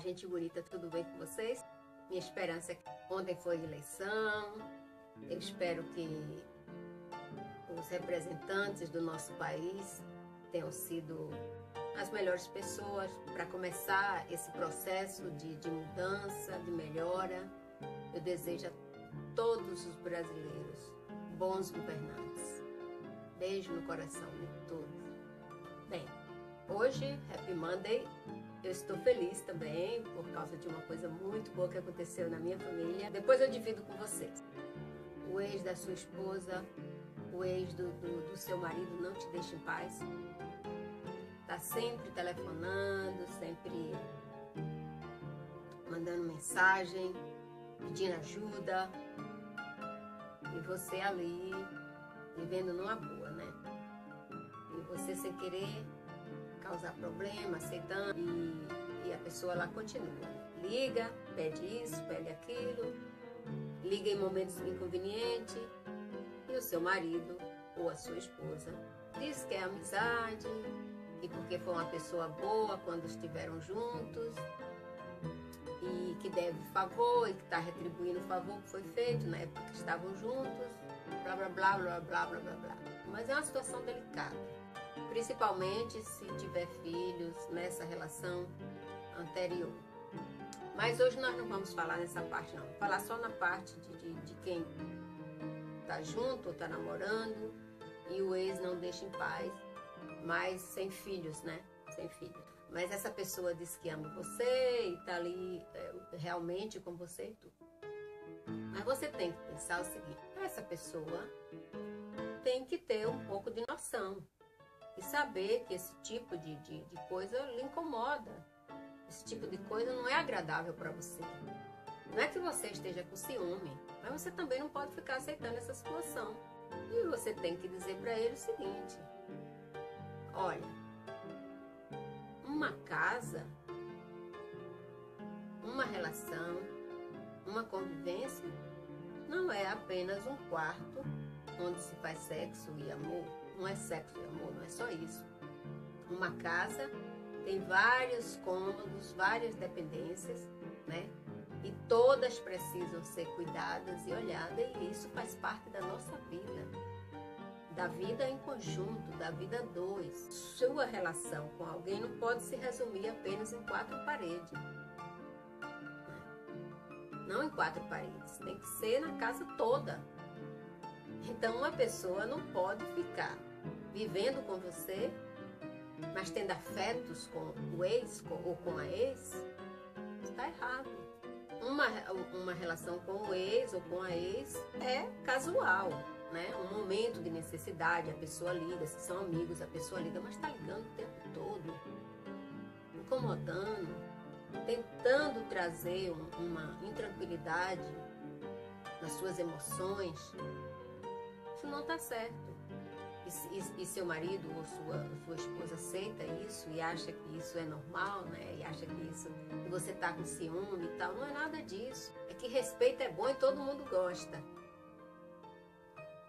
Gente bonita, tudo bem com vocês? Minha esperança é que ontem foi eleição. Eu espero que os representantes do nosso país tenham sido as melhores pessoas para começar esse processo de, de mudança, de melhora. Eu desejo a todos os brasileiros bons governantes. Beijo no coração de todos. Bem, hoje, Happy Monday, eu estou feliz também causa de uma coisa muito boa que aconteceu na minha família. Depois eu divido com vocês. O ex da sua esposa, o ex do, do, do seu marido não te deixa em paz. Tá sempre telefonando, sempre mandando mensagem, pedindo ajuda. E você ali, vivendo numa boa, né? E você sem querer causar problema, aceitando, e, e a pessoa lá continua. Liga, pede isso, pede aquilo, liga em momentos inconvenientes, e o seu marido ou a sua esposa diz que é amizade, e porque foi uma pessoa boa quando estiveram juntos, e que deve favor, e que está retribuindo o favor que foi feito na época que estavam juntos, blá blá blá blá blá blá blá blá. Mas é uma situação delicada principalmente se tiver filhos nessa relação anterior. Mas hoje nós não vamos falar nessa parte não, vamos falar só na parte de, de, de quem está junto ou está namorando e o ex não deixa em paz, mas sem filhos, né? Sem filhos. Mas essa pessoa diz que ama você e está ali é, realmente com você e tudo. Mas você tem que pensar o seguinte, essa pessoa tem que ter um pouco de noção e saber que esse tipo de, de, de coisa lhe incomoda. Esse tipo de coisa não é agradável para você. Não é que você esteja com ciúme, mas você também não pode ficar aceitando essa situação. E você tem que dizer para ele o seguinte: olha, uma casa, uma relação, uma convivência não é apenas um quarto onde se faz sexo e amor não é sexo e amor, não é só isso. Uma casa tem vários cômodos, várias dependências, né? E todas precisam ser cuidadas e olhadas, e isso faz parte da nossa vida. Da vida em conjunto, da vida dois. Sua relação com alguém não pode se resumir apenas em quatro paredes. Não em quatro paredes, tem que ser na casa toda. Então, uma pessoa não pode ficar vivendo com você, mas tendo afetos com o ex com, ou com a ex, está errado. Uma, uma relação com o ex ou com a ex é casual, né? Um momento de necessidade, a pessoa liga, se são amigos, a pessoa liga, mas está ligando o tempo todo, incomodando, tentando trazer uma intranquilidade nas suas emoções. Isso não está certo e, e, seu marido ou sua, sua esposa aceita isso e acha que isso é normal, né? E acha que isso que você tá com ciúme e tal, não é nada disso. É que respeito é bom e todo mundo gosta.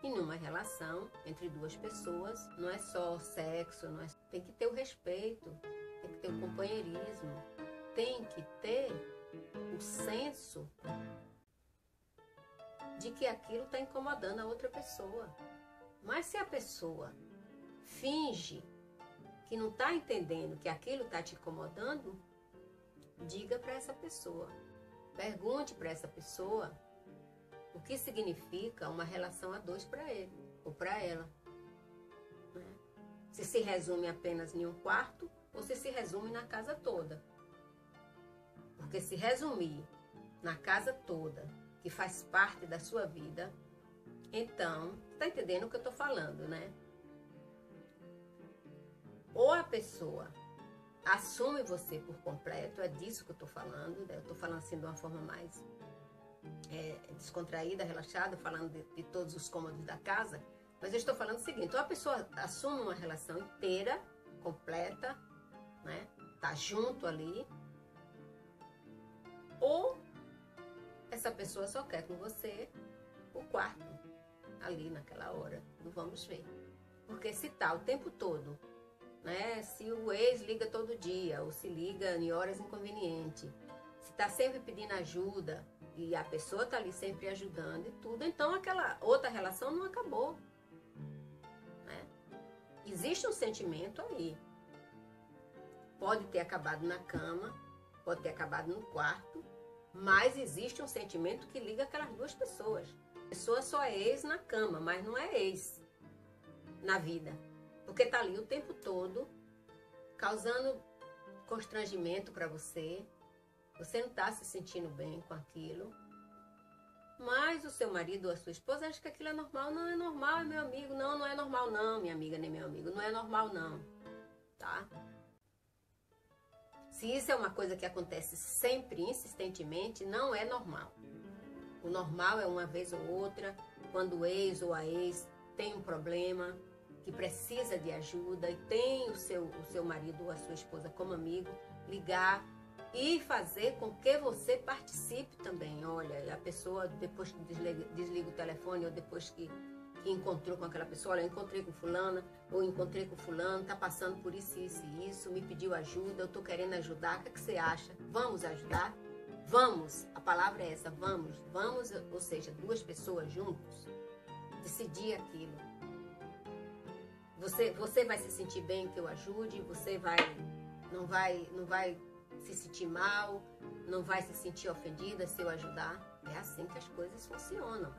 E numa relação entre duas pessoas, não é só sexo, não é... tem que ter o respeito, tem que ter o companheirismo, tem que ter o senso de que aquilo está incomodando a outra pessoa. Mas se a pessoa finge que não está entendendo que aquilo está te incomodando, diga para essa pessoa. Pergunte para essa pessoa o que significa uma relação a dois para ele ou para ela. Né? Se se resume apenas em um quarto ou se se resume na casa toda. Porque se resumir na casa toda, que faz parte da sua vida, então, tá entendendo o que eu tô falando, né? Ou a pessoa assume você por completo, é disso que eu tô falando, né? eu tô falando assim de uma forma mais é, descontraída, relaxada, falando de, de todos os cômodos da casa, mas eu estou falando o seguinte, ou a pessoa assume uma relação inteira, completa, né? Tá junto ali, ou essa pessoa só quer com você o quarto ali naquela hora do vamos ver. Porque se tá o tempo todo né? Se o ex liga todo dia ou se liga em horas inconvenientes, se está sempre pedindo ajuda e a pessoa está ali sempre ajudando e tudo, então aquela outra relação não acabou. Né? Existe um sentimento aí. Pode ter acabado na cama, pode ter acabado no quarto, mas existe um sentimento que liga aquelas duas pessoas. Pessoa só é ex na cama, mas não é ex na vida. Porque tá ali o tempo todo causando constrangimento para você. Você não tá se sentindo bem com aquilo. Mas o seu marido ou a sua esposa acha que aquilo é normal. Não é normal, é meu amigo. Não, não é normal não, minha amiga nem meu amigo. Não é normal não. Tá? Se isso é uma coisa que acontece sempre, insistentemente, não é normal. O normal é uma vez ou outra, quando o ex ou a ex tem um problema, que precisa de ajuda e tem o seu, o seu marido ou a sua esposa como amigo, ligar e fazer com que você participe também. Olha, a pessoa depois que desliga, desliga o telefone ou depois que, que, encontrou com aquela pessoa, olha, encontrei com fulana ou encontrei com fulano, tá passando por isso, isso e isso, me pediu ajuda, eu tô querendo ajudar, o que, é que você acha? Vamos ajudar? Vamos, a palavra é essa, vamos, vamos, ou seja, duas pessoas juntos, decidir aquilo você, você vai se sentir bem que eu ajude, você vai não vai não vai se sentir mal, não vai se sentir ofendida se eu ajudar. É assim que as coisas funcionam.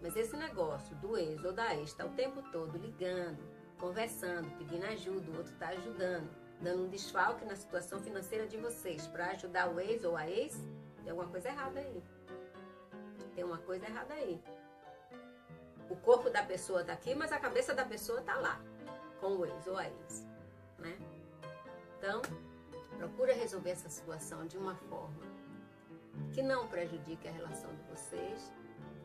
Mas esse negócio do ex ou da ex está o tempo todo ligando, conversando, pedindo ajuda, o outro está ajudando, dando um desfalque na situação financeira de vocês para ajudar o ex ou a ex, tem alguma coisa errada aí. Tem uma coisa errada aí. O corpo da pessoa está aqui, mas a cabeça da pessoa está lá, com o ex ou a ex. Né? Então, procura resolver essa situação de uma forma que não prejudique a relação de vocês,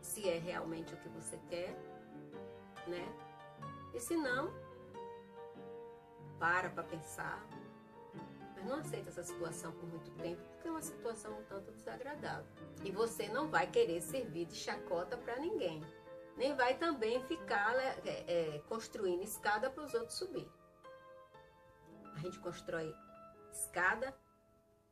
se é realmente o que você quer, né? E se não, para para pensar, mas não aceita essa situação por muito tempo, porque é uma situação um tanto desagradável. E você não vai querer servir de chacota para ninguém nem vai também ficar né, é, é, construindo escada para os outros subir. A gente constrói escada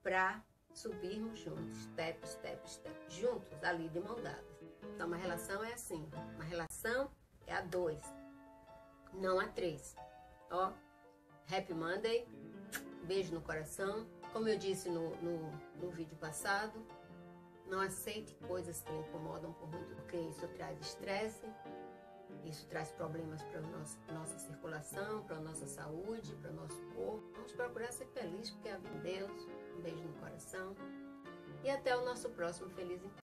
para subirmos juntos, step, step, step, juntos, ali de mão dada. Então, uma relação é assim, uma relação é a dois, não a três. Ó, Happy Monday, beijo no coração. Como eu disse no, no, no vídeo passado, não aceite coisas que lhe incomodam por muito, porque isso traz estresse, isso traz problemas para a nossa circulação, para a nossa saúde, para o nosso corpo. Vamos procurar ser felizes, porque é a vida de Deus. Um beijo no coração. E até o nosso próximo Feliz.